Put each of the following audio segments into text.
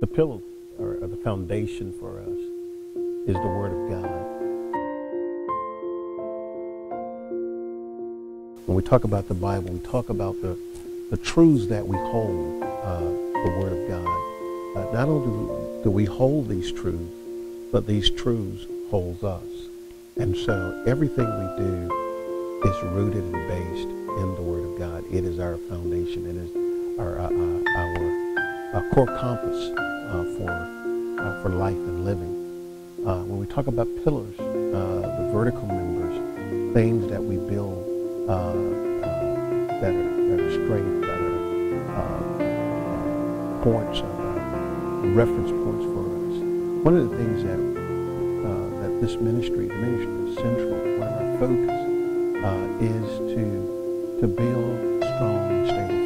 The pillar or, the foundation for us is the Word of God. When we talk about the Bible, we talk about the, the truths that we hold, uh, the Word of God. Uh, not only do we hold these truths, but these truths hold us. And so everything we do is rooted and based in the Word of God. It is our foundation. It is our, uh, uh our, our core compass uh, for, uh, for life and living. Uh, when we talk about pillars, the vertical members, things that we build that, are, that are strength, that are points, reference points for us. One of the things that that this ministry, the ministry is central, of our focus uh, is to to build strong and stable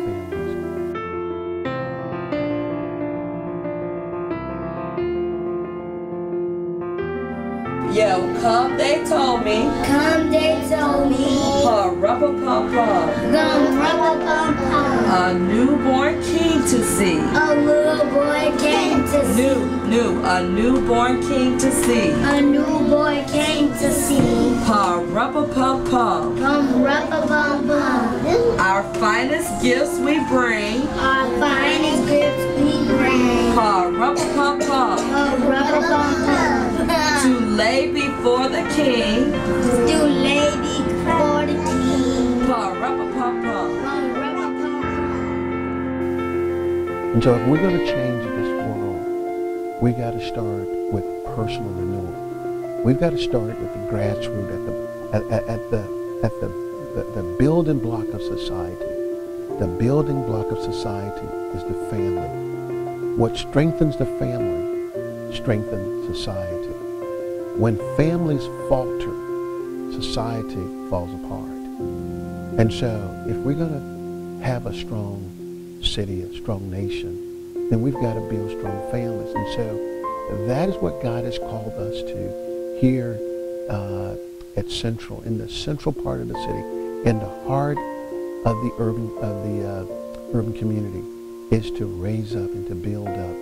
Yo, come they told me. Come they told me. Pa rubber pum pum. Gum rubber pum pum. A newborn king to see. A little boy came to see. New, new, a newborn king to see. A new boy came to see. Pa rubber pum pum. Gum rubber pum pum. Our finest gifts we bring. Our finest gifts Gum rubber pum pum. And so if we're going to change this world, we got to start with personal renewal. We've got to start with the grassroots, at the, at, at, at the, at the, the, the building block of society. The building block of society is the family. What strengthens the family strengthens society. When families falter, society falls apart. And so if we're going to have a strong city, a strong nation, then we've got to build strong families. And so that is what God has called us to here uh, at Central, in the central part of the city, in the heart of the urban of the uh, urban community, is to raise up and to build up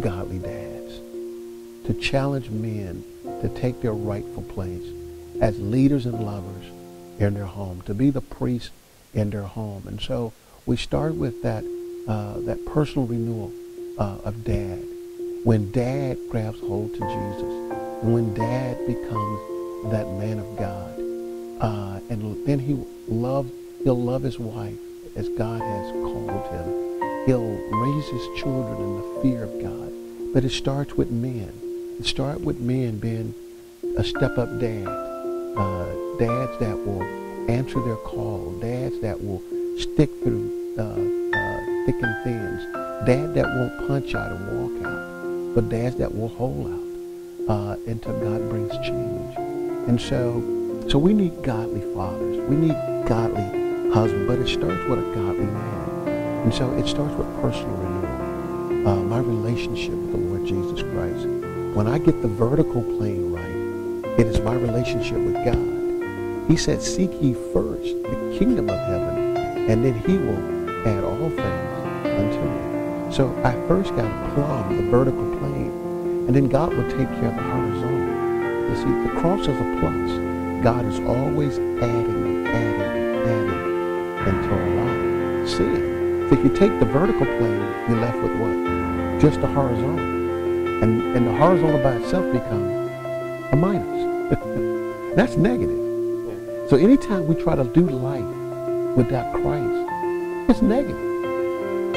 godly dads, to challenge men to take their rightful place as leaders and lovers in their home, to be the priest in their home. And so we start with that, uh, that personal renewal uh, of dad. When dad grabs hold to Jesus, when dad becomes that man of God, uh, and then he love, he'll love his wife as God has called him. He'll raise his children in the fear of God. But it starts with men. It starts with men being a step-up dad, uh, dads that will answer their call, dads that will stick through uh, uh, thick and thins, dad that won't punch out and walk out, but dads that will hold out uh, until God brings change. And so, so we need godly fathers. We need godly husbands, but it starts with a godly man. And so it starts with personal renewal. Uh, my relationship with the Lord Jesus Christ. When I get the vertical plane right, it is my relationship with God. He said, seek ye first the kingdom of heaven, and then he will add all things unto you. So I first got to plumb the vertical plane, and then God will take care of the horizontal. You see, the cross is a plus. God is always adding adding adding into our life. See it. If you take the vertical plane, you're left with what? Just the horizontal. And, and the horizontal by itself becomes a minus. That's negative. So anytime we try to do life without Christ, it's negative.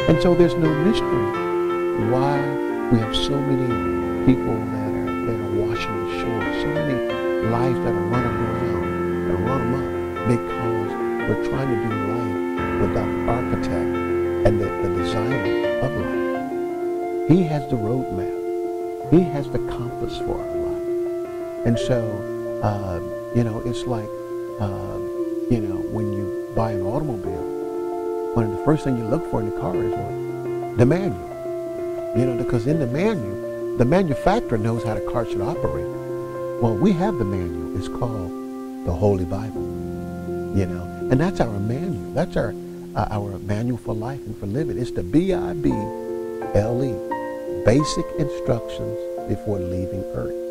And so there's no mystery why we have so many people that are, that are washing the shore, so many lives that are running around and run amok because we're trying to do life without the architect and the, the designer of life. He has the roadmap. He has the compass for our life. And so, uh, you know, it's like, uh, you know, when you buy an automobile, one of the first things you look for in the car is what? The manual. You know, because in the manual, the manufacturer knows how the car should operate. Well, we have the manual. It's called the Holy Bible. You know, and that's our manual. That's our uh, our manual for life and for living. It's the B-I-B-L-E, basic instructions before leaving Earth.